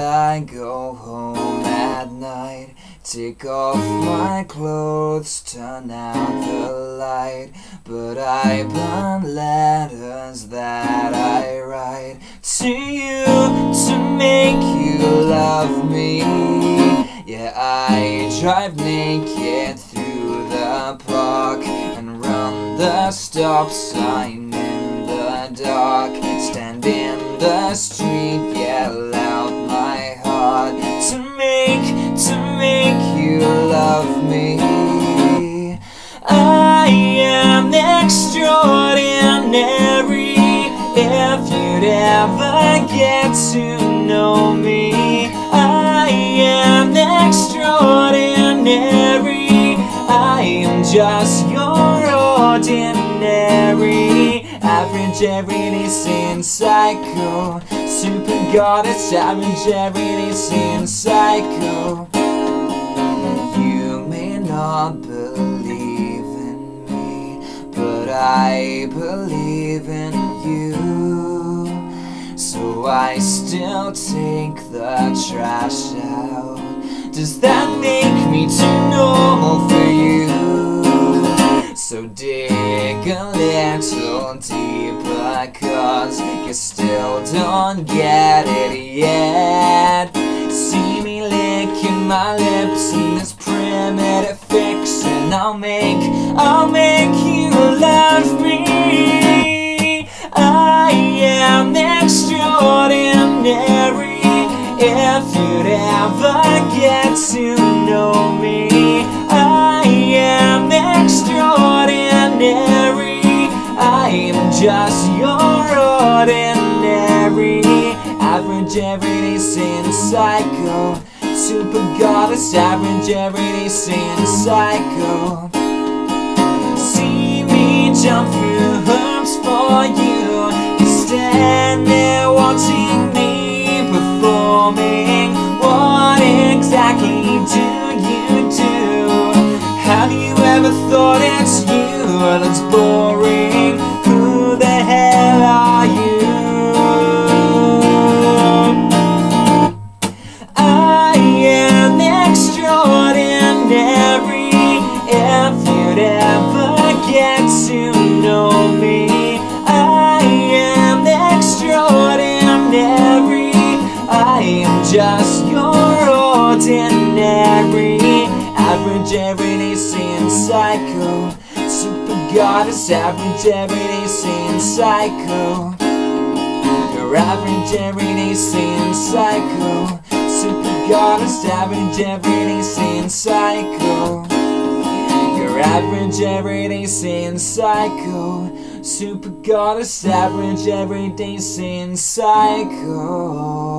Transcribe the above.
I go home at night. Take off my clothes, turn out the light. But I burn letters that I write To you to make you love me. Yeah, I drive naked through the park And run the stop sign in the dark Stand in the street, love me. I am extraordinary. If you'd ever get to know me I am extraordinary. I am just your ordinary. Average everyday sin psycho Super goddess average everyday sin psycho not believe in me But I believe in you. So I still take the trash out. Does that make me too normal for you? So dig a little deeper Cause you still don't get it yet. See me licking my lips in this primitive fix And I'll make, I'll make you love me. I am extraordinary. If you'd ever get to know me I am extraordinary. I am just your everyday sin psycho Super goddess average everyday sin psycho See me jump through hoops for you. You Stand there watching me performing. What exactly do you do? Have you ever thought it's you that's ordinary Average everyday sin psycho Super goddess average everyday sin psycho your average everyday sin psycho Super goddess average everyday sin psycho Your average everyday sin psycho Super goddess average everyday sin psycho